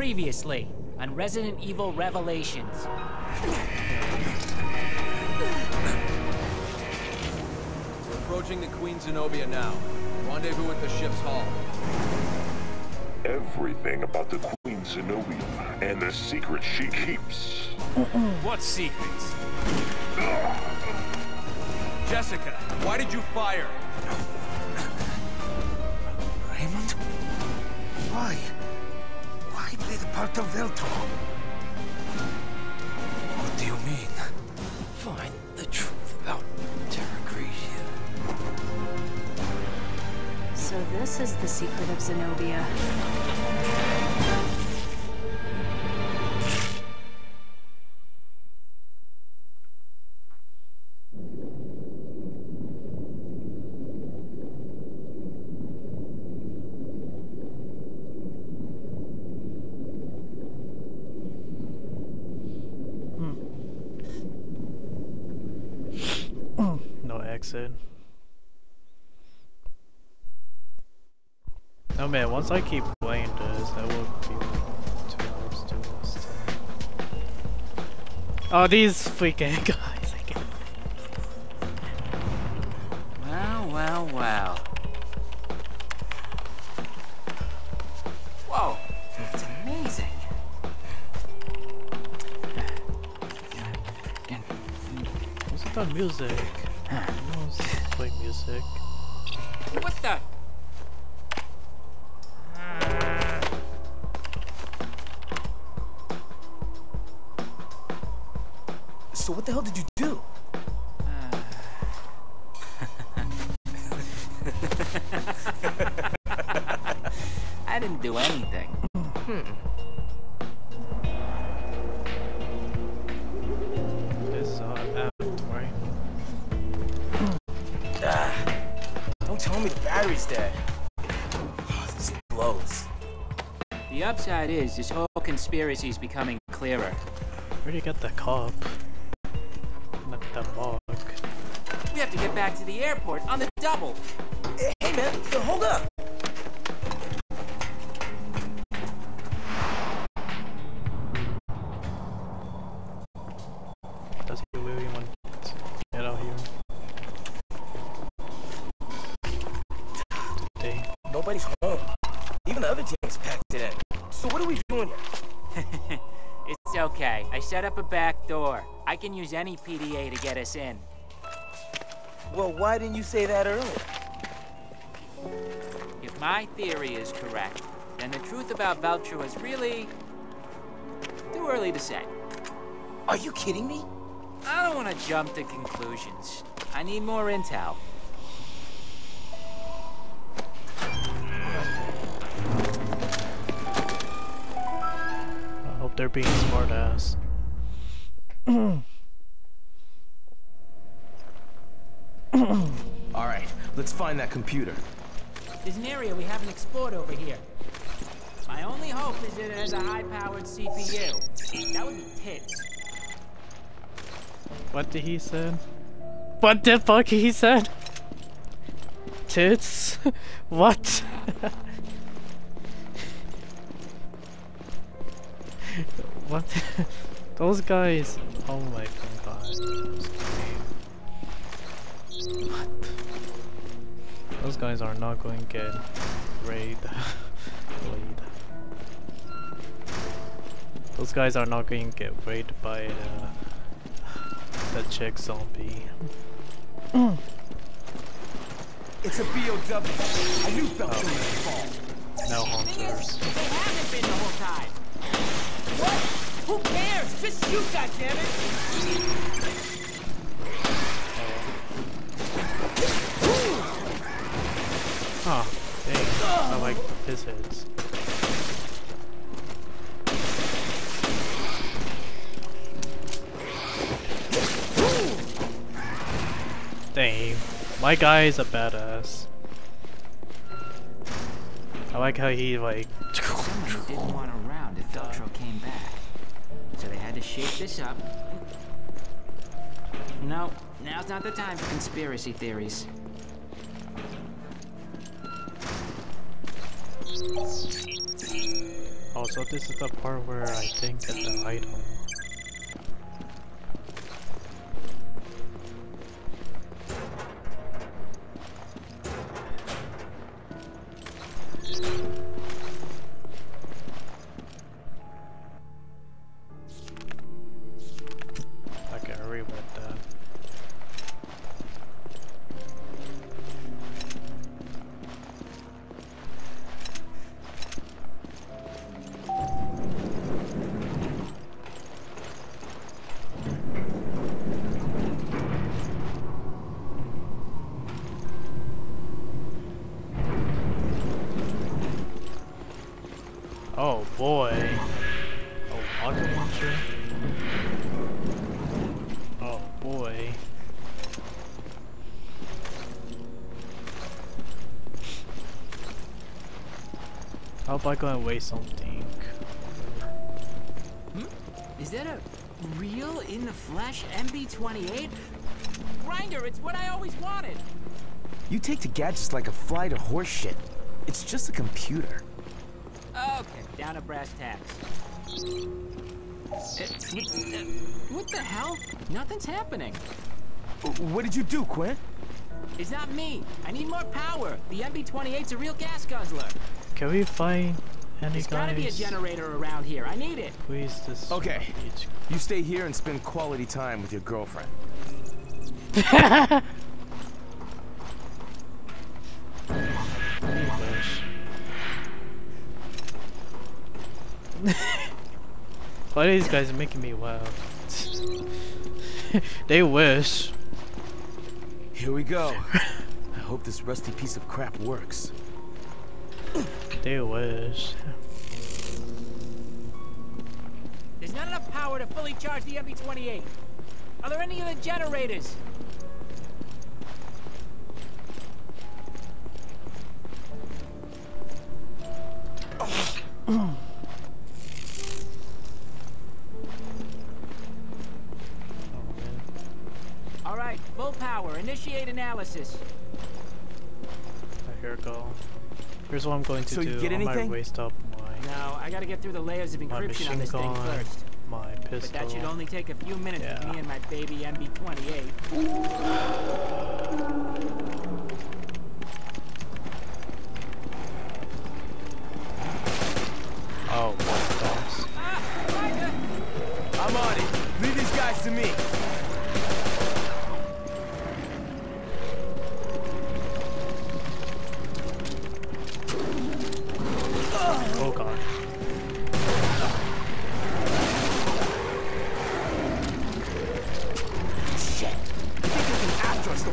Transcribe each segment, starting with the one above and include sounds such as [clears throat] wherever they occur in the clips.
Previously on Resident Evil Revelations. We're approaching the Queen Zenobia now. Rendezvous at the ship's hull. Everything about the Queen Zenobia and the secrets she keeps. What secrets? Jessica, why did you fire? Raymond? Why? Why play the part of Veltro? What do you mean? Find the truth about Terra Grigia. So this is the secret of Zenobia. Once I keep playing this, I will be like two hours to this. Oh, these freaking [laughs] guys! I can't. Well, well, well. Whoa, it's amazing. What's the music? I don't play music. What the? The hell did you do? [laughs] I didn't do anything. This uh, apt, right? Don't tell me the battery's dead. Oh, this blows. The upside is this whole conspiracy is becoming clearer. Where'd you get the cup? Not the mug. We have to get back to the airport on the double. Hey man, hold up. Does he really want to get out here? Today. Nobody's home. Even the other teams packed in. Okay. I set up a back door. I can use any PDA to get us in. Well, why didn't you say that earlier? If my theory is correct, then the truth about Veltro is really too early to say. Are you kidding me? I don't want to jump to conclusions. I need more intel. I hope they're being smart ass. All right, let's find that computer. There's an area we haven't explored over here. My only hope is that it has a high-powered CPU. That would be tits. What did he say? What the fuck he said? Tits? [laughs] what? [laughs] what? [laughs] Those guys. Oh my god. Those guys. What? Those guys are not going to get raid. [laughs] Raid. Those guys are not going to get raided by the, the chick zombie. [clears throat] It's a BOW. I knew Belcher would fall. No Thing is, hunters. they haven't been the whole time. What? Who cares? Just shoot, goddammit! Huh. Dang. I like his hits. Dang. My guy is a badass. I like how he like shape this up. No, now's not the time for conspiracy theories. Also, this is the part where I think get the item. How about I go and waste something? Hmm? Is that a real in the flesh MB28? Grinder, it's what I always wanted. You take to gadgets like a fly to horse shit. It's just a computer. Okay, down to brass tacks. What, what the hell? Nothing's happening. What did you do, Quint? It's not me. I need more power. The MB28's a real gas guzzler. Can we find any There's gotta be a guys? generator around here. I need it. Please this Okay. You stay here and spend quality time with your girlfriend. [laughs] Why are these guys making me laugh? they wish. Here we go. I hope this rusty piece of crap works. They was. There's not enough power to fully charge the MB28. Are there any other generators? Oh. All right, full power. Initiate analysis. Here we go. Here's what I'm going to So do. you get I might anything? waste up my No, I gotta get through the layers of encryption on this thing gun, first. my But that should only take a few minutes with me and my baby MB28. [sighs] [sighs] [sighs]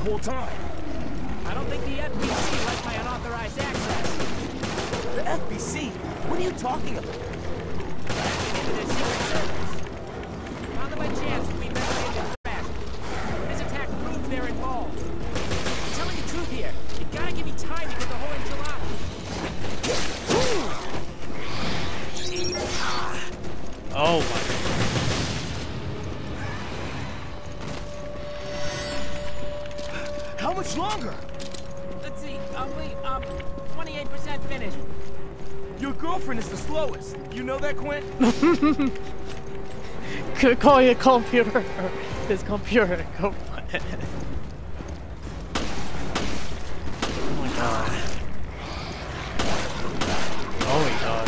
whole time. I don't think the FBC likes my unauthorized access. The FBC? What are you talking about? Into their secret service. Found them by chance know that, Quint? Could [laughs] call your computer. His computer. Go. oh my god. Oh my god.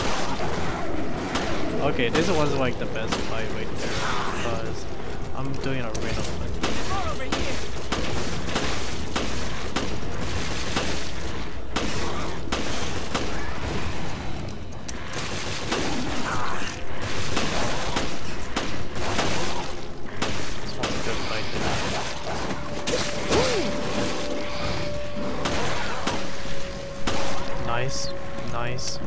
Okay, this was like the best fight right there because I'm doing a random Nice, nice.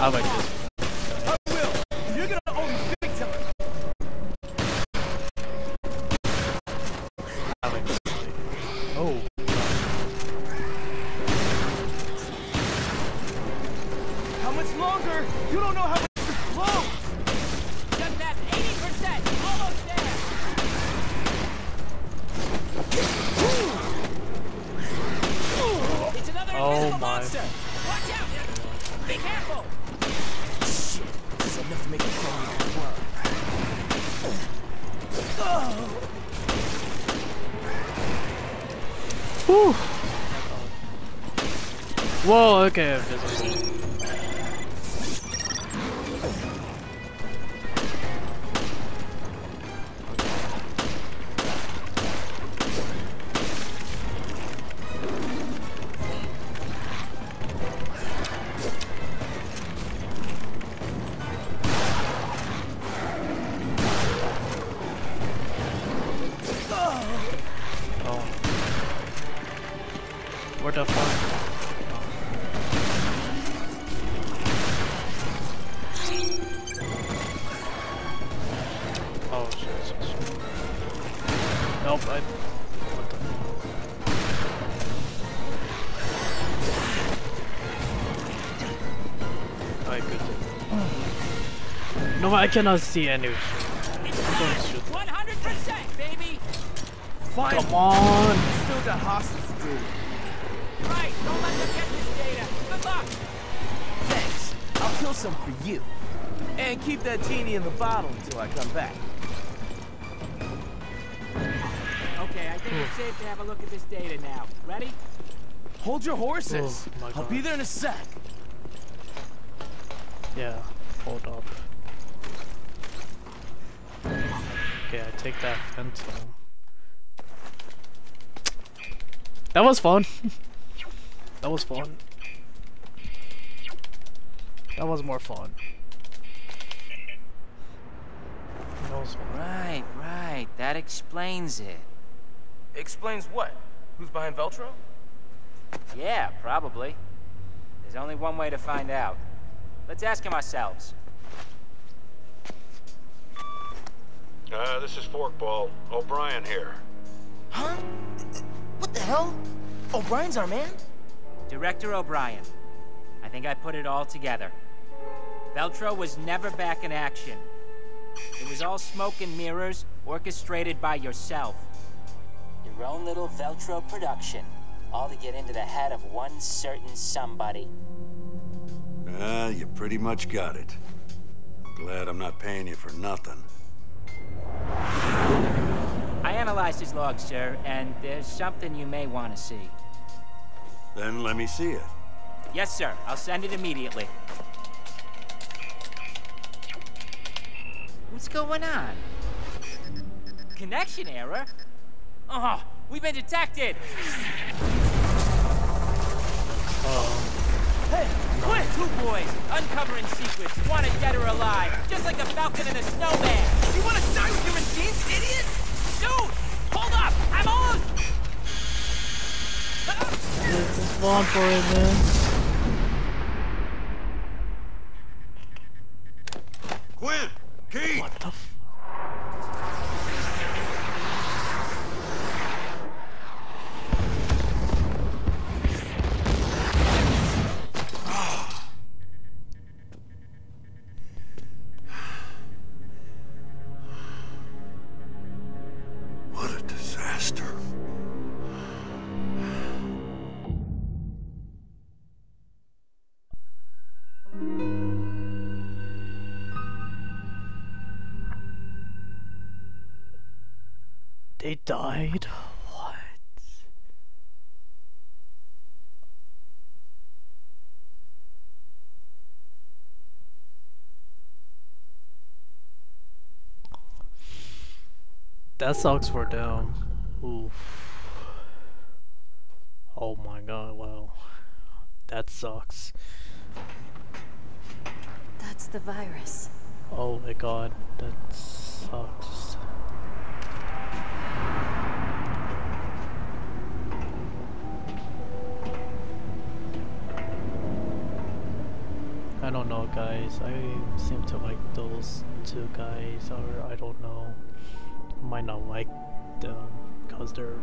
Gotta I like Whoa, Nope, I... What the? Alright, good. No, I cannot see any. It's Don't done. shoot. 100%, baby. Fine. Come on! Still got hostage to do. Right. Don't let them get this data. Good luck. Thanks. I'll kill some for you. And keep that genie in the bottle until I come back. Think it's safe to have a look at this data now. Ready? Hold your horses. Oh, I'll be there in a sec. Yeah, hold up. Okay, I take that phantom. That was fun. [laughs] that was fun. That was more fun. That was fun. Right, right. That explains it. Explains what? Who's behind Veltro? Yeah, probably. There's only one way to find out. Let's ask him ourselves. Uh, this is Forkball. O'Brien here. Huh? What the hell? O'Brien's our man? Director O'Brien. I think I put it all together. Veltro was never back in action. It was all smoke and mirrors, orchestrated by yourself. Your own little Veltro production. All to get into the head of one certain somebody. Ah, you pretty much got it. I'm glad I'm not paying you for nothing. I analyzed his log, sir, and there's something you may want to see. Then let me see it. Yes, sir. I'll send it immediately. What's going on? Connection error? Oh, we've been detected! Um, hey, quit! Two boys, uncovering secrets, wanted dead or alive, just like a falcon and a snowman. You wanna die with your machines, idiot? Dude, hold up! I'm on! This is fun for it, man. Quint! Key! What the died? What? That sucks for them. Oof. Oh my god, wow. That sucks. That's the virus. Oh my god, that sucks. I don't know guys, I seem to like those two guys or I don't know. Might not like them because they're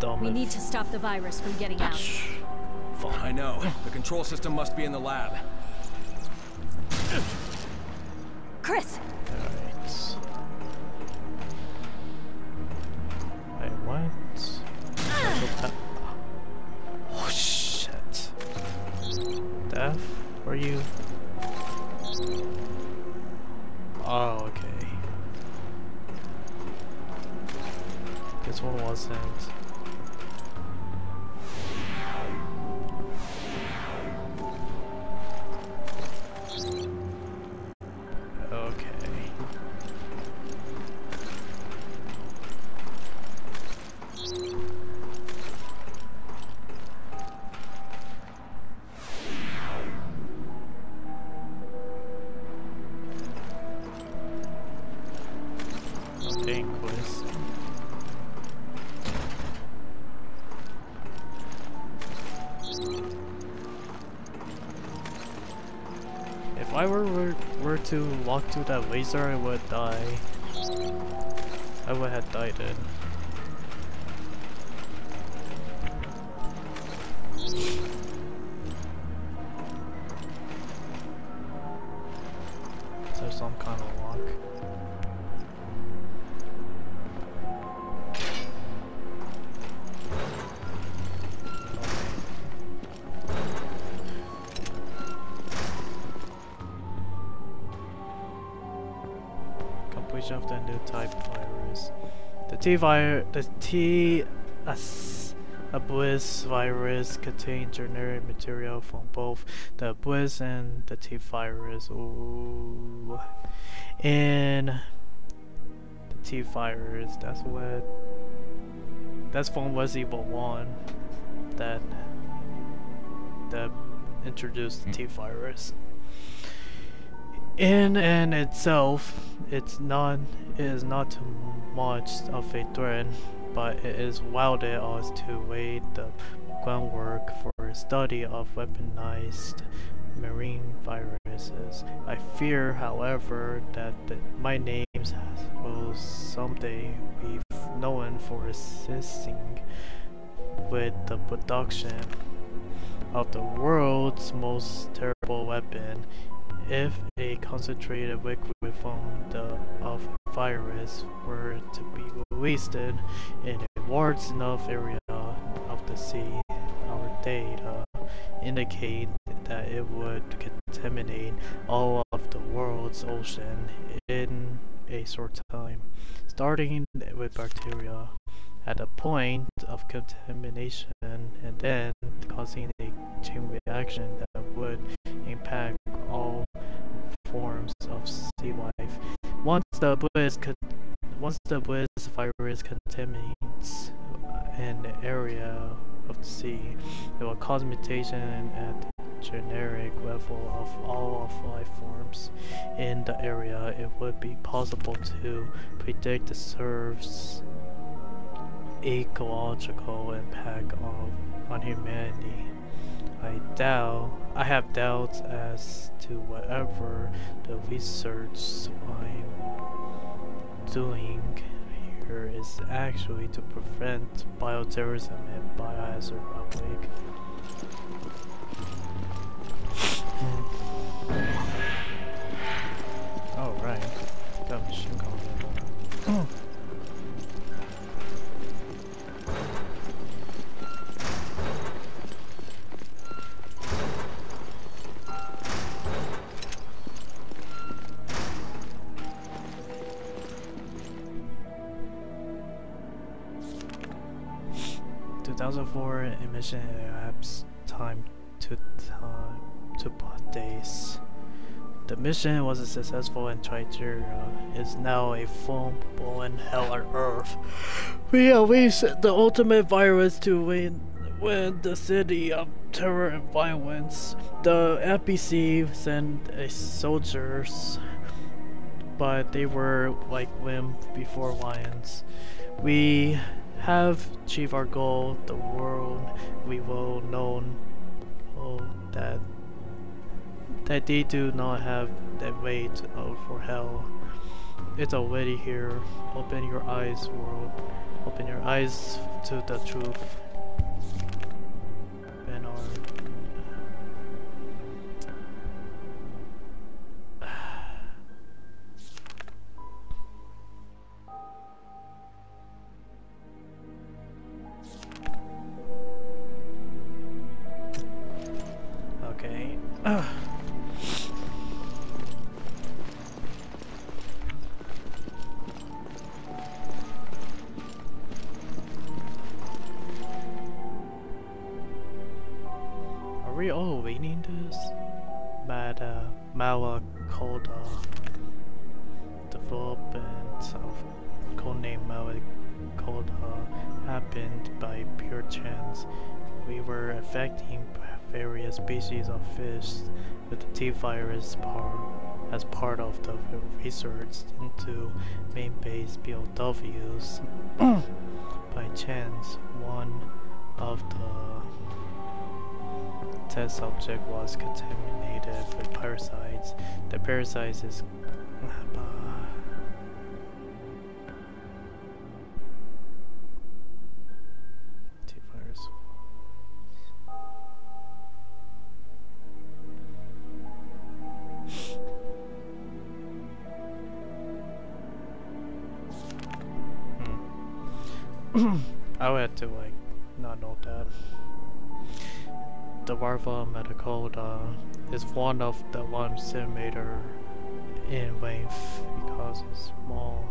dumb We need to stop the virus from getting out. I know. The control system must be in the lab. Chris! To that laser, I would die. Type virus. The T virus, the T Abuis virus contain generic material from both the Abyss and the T virus. Ooh. And the T virus, that's what that's from Resident Evil 1 that that introduced the hmm. T virus. In and itself, it's not it is not much of a threat, but it is wielded as to lay the groundwork for a study of weaponized marine viruses. I fear, however, that the, my names will someday be known for assisting with the production of the world's most terrible weapon if a concentrated liquid the of virus were to be released in a large enough area of the sea, our data indicate that it would contaminate all of the world's ocean in a short time, starting with bacteria at a point of contamination and then causing a chain reaction that would impact all forms of sea life. Once the bliss once the bliss virus contaminates an area of the sea, it will cause mutation at the generic level of all of life forms in the area. It would be possible to predict the serves ecological impact of, on humanity. I doubt, I have doubts as to whatever the research I'm doing here is actually to prevent bioterrorism and biohazard outbreak. Hmm. Alright, got machine gun. 2004 emission elapsed time to time to days. The mission was successful and Triteria uh, is now a full-blown hell on Earth. We unleash the ultimate virus to win, win the city of terror and violence. The FBC sent a soldiers, but they were like Wim before lions. We have achieved our goal. The world we will know oh, that that they do not have that weight of for hell. It's already here. Open your eyes, world. Open your eyes to the truth. Mad uh, called uh, development of codename Mala called uh, happened by pure chance. We were affecting various species of fish with the T-virus part as part of the research into main base BOWs. [coughs] by chance, one of the test subject was contaminated with parasites. The parasites is. Hmm. [coughs] I would have to like not know that. The Varva Metacoda uh, is one of the one centimeter in length because it's small.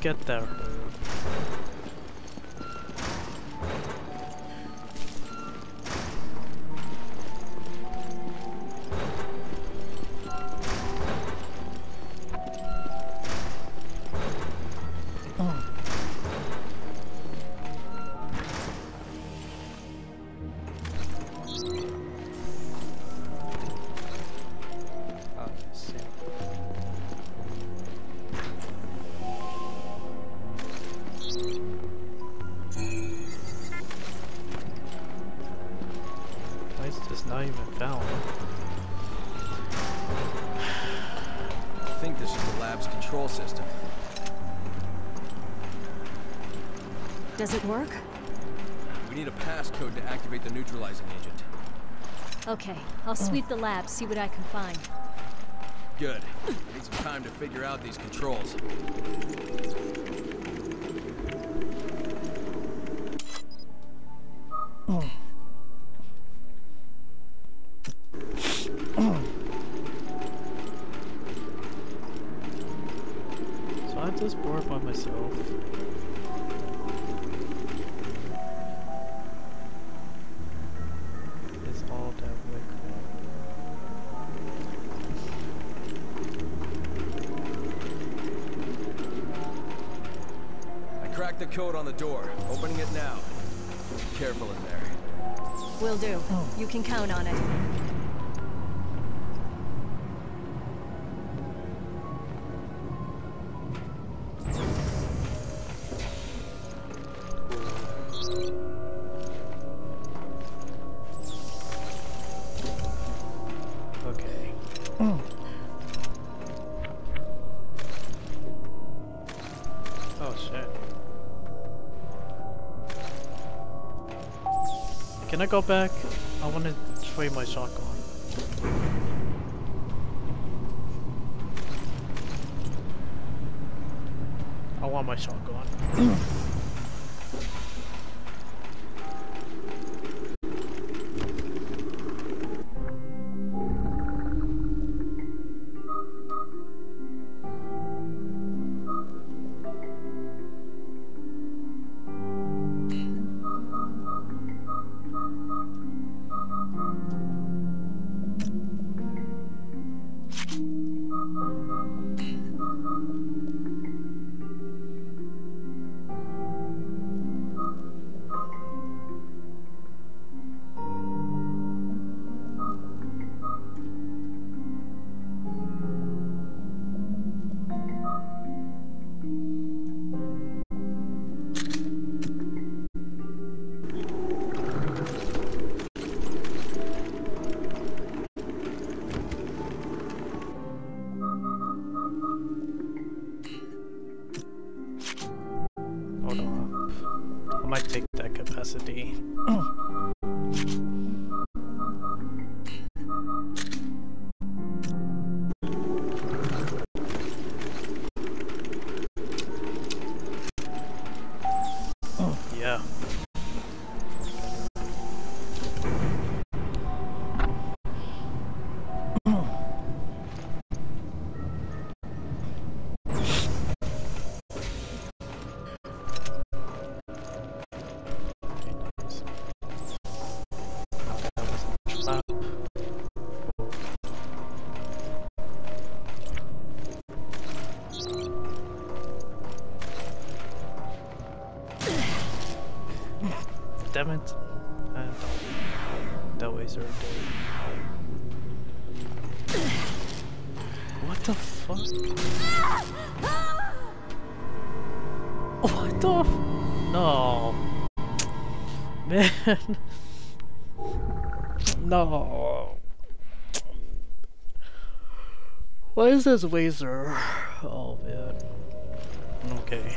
Get that not even found? I think this is the lab's control system. Does it work? We need a passcode to activate the neutralizing agent. Okay, I'll sweep the lab, see what I can find. Good. I need some time to figure out these controls. Can I go back? I want to trade my shotgun. I want my shotgun. [clears throat] I might take that capacity. [clears throat] says laser. Oh man. Okay.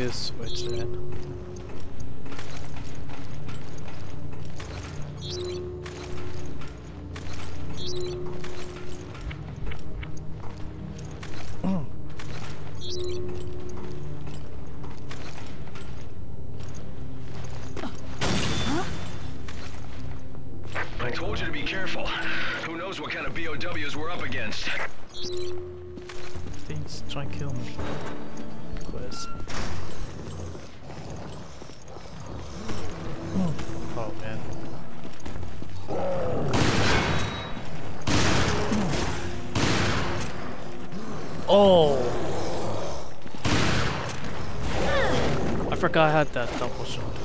practice, which then I had that double shoulders.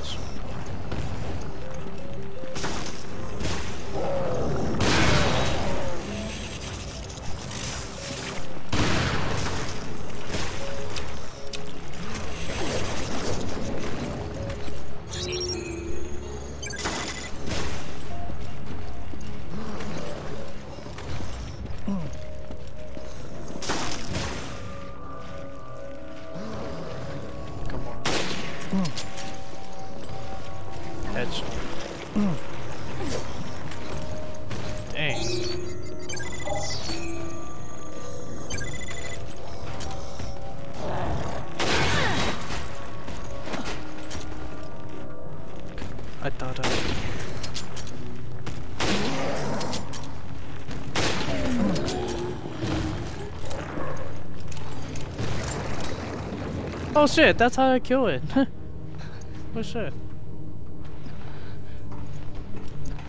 Oh shit, that's how I kill it. [laughs] oh shit.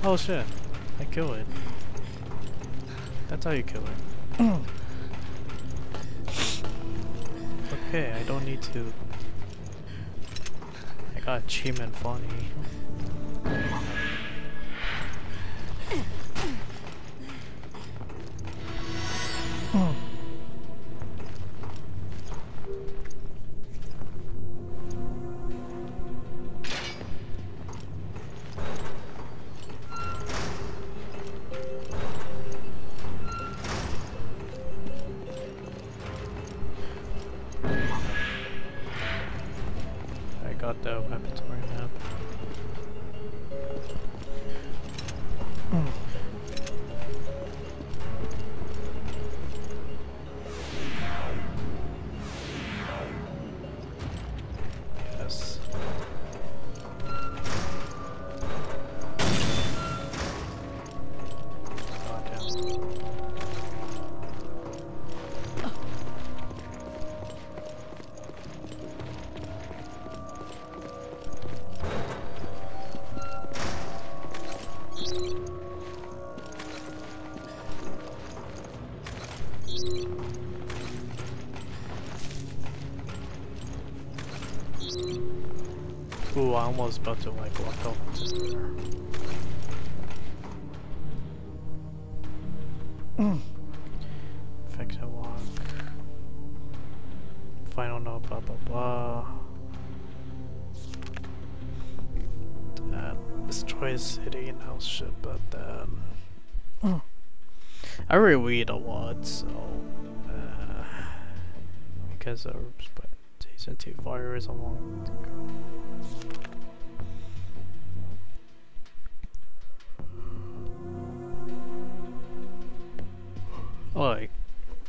Oh shit, I kill it. That's how you kill it. [clears throat] okay, I don't need to... I got achievement funny. Got almost about to like walk to there. Infection walk. Final note, blah blah blah. That destroy a city and house shit, but then I reread a lot, so uh, because of but season two virus along. Like,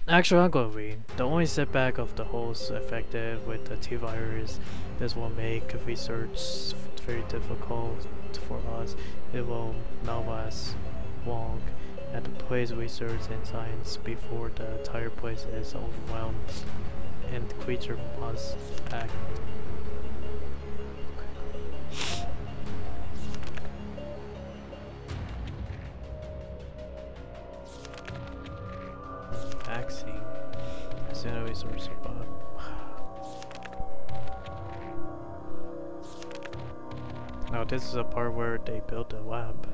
actually, I'm gonna read. The only setback of the host effective with the T-virus, this will make research very difficult for us. It will last long at the place research and science before the entire place is overwhelmed and the creature must act. This part where they built a lab.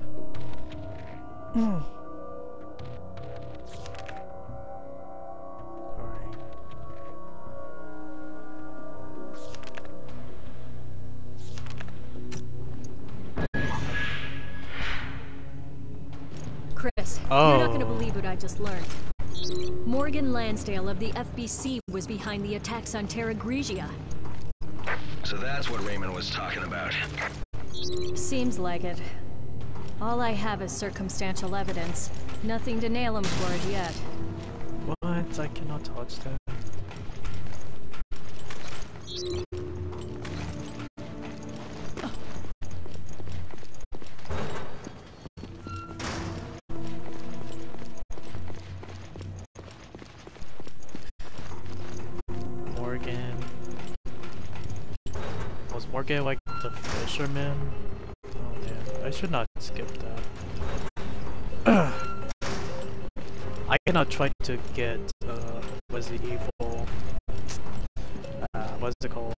Hmm. Alright. Chris, you're not gonna Oh. believe what I just learned. Morgan Lansdale of the FBC was behind the attacks on Terragrigia. So that's what Raymond was talking about. Seems like it. All I have is circumstantial evidence. Nothing to nail him for it yet. What? I cannot touch that. Should not skip that. [clears throat] I cannot try to get uh what's the evil uh what's it called?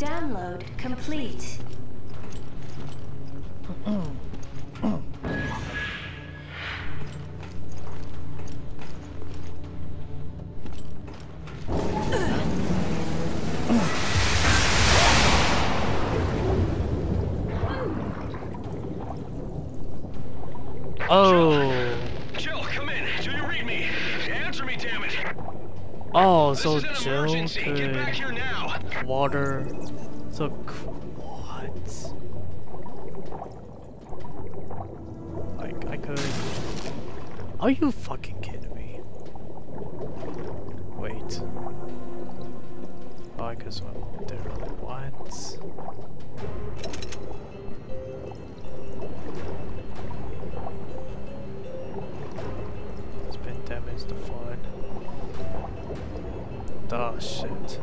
Download complete. Oh. Jill, come in. Do you read me? Answer me, damn it. Oh, This so is an Jill emergency. Get back could here now. Water. So what? Like I could. Are you fucking kidding me? Wait. Oh, I could swim up there. What? Damage. Oh ah, shit.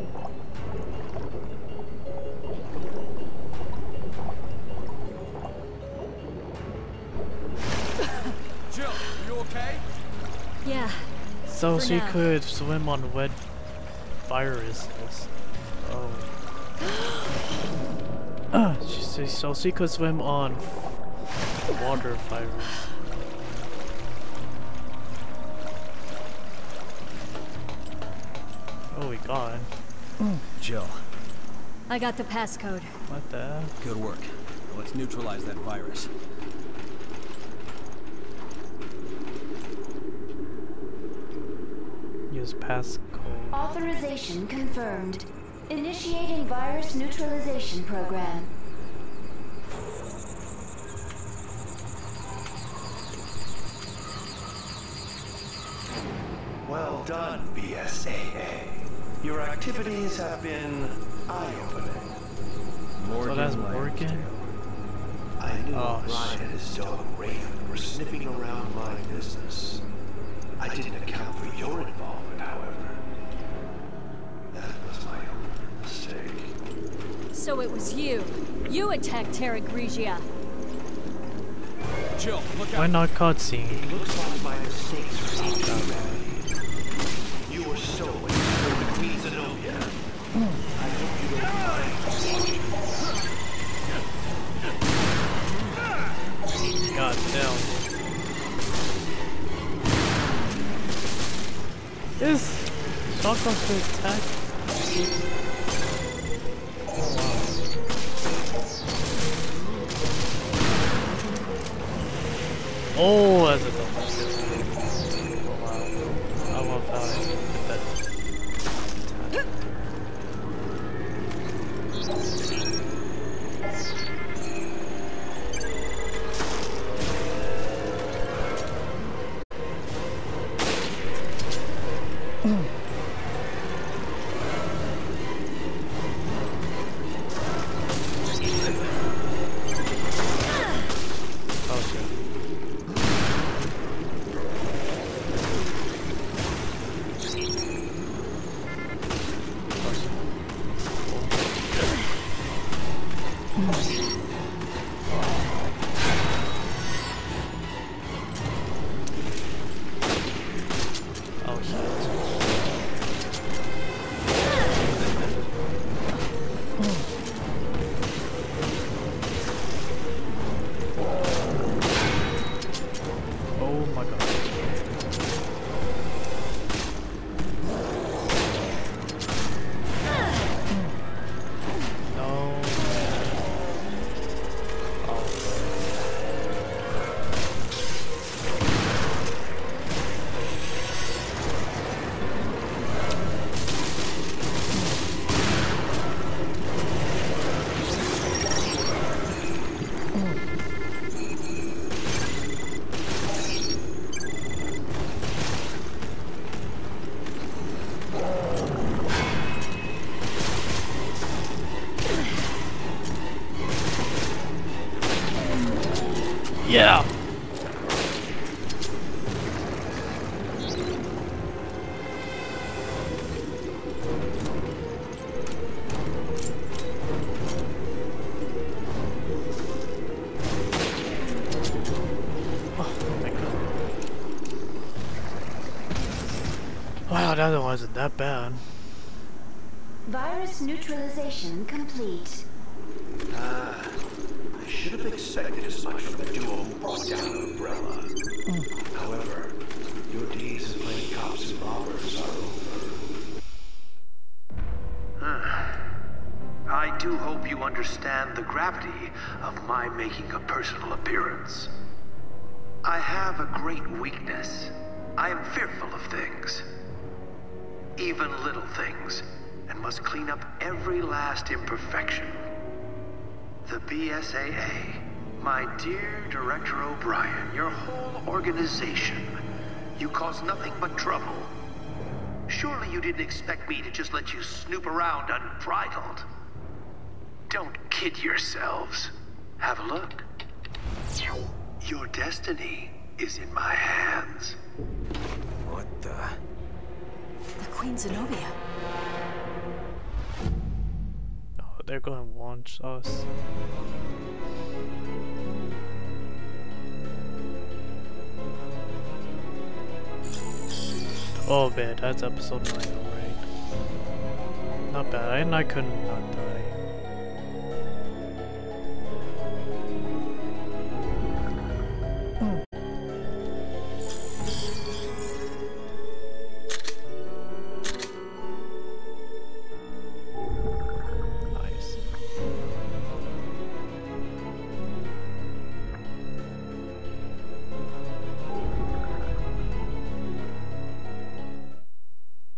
So For she now. could swim on wet viruses. Oh. Ah, [gasps] she, she- so she could swim on water virus. Oh, we got. Jill, I got the passcode. What the? good work. Let's neutralize that virus. Passcode. Authorization confirmed. Initiating virus neutralization program. Terragrigia. Jill, look Why not cutscene? Looks like my mistakes were not already. You were stolen from the Queen Zenobia. I hope you don't mind God damn. Is shock off the attack? Oh, that's a double Wow, that wasn't that bad. Virus neutralization complete. Ah, I should have expected as much from the duo who brought down Umbrella. However, your days as playing cops and robbers are over. I do hope you understand the gravity of my making a personal appearance. I have a great weakness. I am fearful of things. Even little things, and must clean up every last imperfection. The BSAA, my dear Director O'Brien, your whole organization, you cause nothing but trouble. Surely you didn't expect me to just let you snoop around unbridled. Don't kid yourselves. Have a look. Your destiny is in my hands. What the? Queen Zenobia. Oh, they're gonna launch us. Oh man, that's episode 9, alright. Not bad, and I couldn't not die.